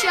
In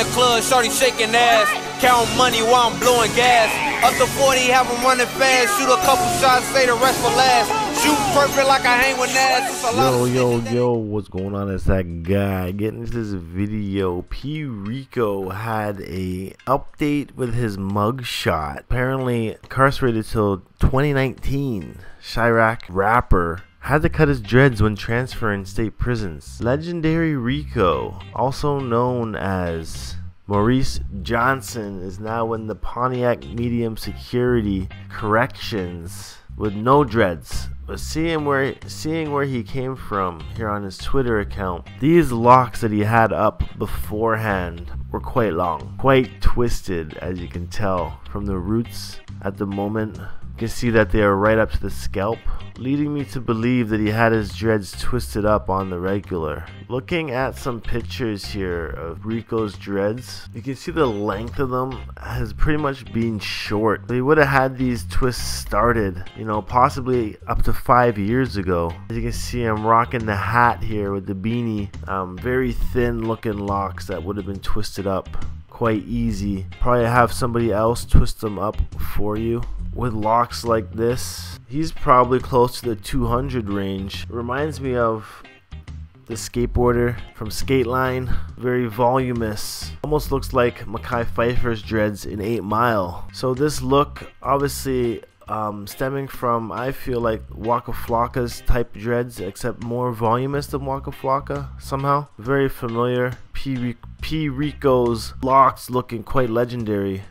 the club, shorty shaking ass. Count money while I'm blowing gas. Up to 40, have them running fast. Shoot a couple shots, say the rest for last. Shoot perfect like I hang with Nas. Yo, yo, yo, what's going on? It's that guy. Getting into this video. P Rico had a update with his mugshot. Apparently incarcerated till 2019. Chiraq rapper had to cut his dreads when transferring state prisons. Legendary Rico, also known as Maurice Johnson, is now in the Pontiac Medium Security Corrections with no dreads. But seeing where seeing where he came from here on his Twitter account, these locks that he had up beforehand were quite long, quite twisted as you can tell from the roots at the moment. You can see that they are right up to the scalp, leading me to believe that he had his dreads twisted up on the regular. Looking at some pictures here of Rico's dreads, you can see the length of them has pretty much been short. He would have had these twists started, you know, possibly up to five years ago. As you can see, I'm rocking the hat here with the beanie. Um, very thin looking locks that would have been twisted up quite easy. Probably have somebody else twist them up for you with locks like this. He's probably close to the 200 range. Reminds me of the skateboarder from Skateline. Very voluminous. Almost looks like Mekhi Phifer's dreads in 8 Mile. So this look obviously um, stemming from I feel like Waka Flocka's type dreads, except more voluminous than Waka Flocka somehow. Very familiar. P, P Rico's locks looking quite legendary,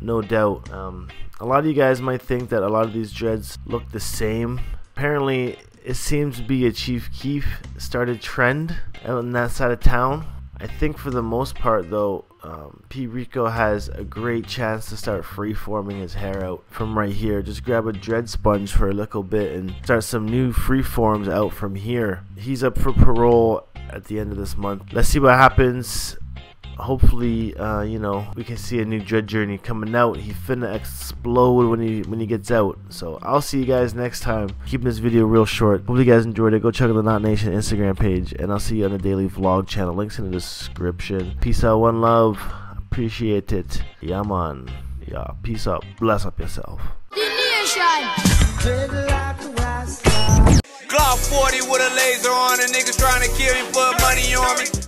no doubt. Um, a lot of you guys might think that a lot of these dreads look the same. Apparently, it seems to be a Chief Keef started trend on that side of town. I think for the most part, though, um, P. Rico has a great chance to start freeforming his hair out from right here. Just grab a dread sponge for a little bit and start some new freeforms out from here. He's up for parole at the end of this month. Let's see what happens hopefully uh, you know we can see a new dread journey coming out. He finna explode when he when he gets out. So i'll see you guys next time. Keeping this video real short. Hope you guys enjoyed it. Go check out the Knot Nation instagram page and i'll see you on the daily vlog channel. Links in the description. Peace out one love. Appreciate it. Yeah man. Yeah peace out. Bless up yourself. Glock 40 with a laser on a niggas trying to kill me, put money on me.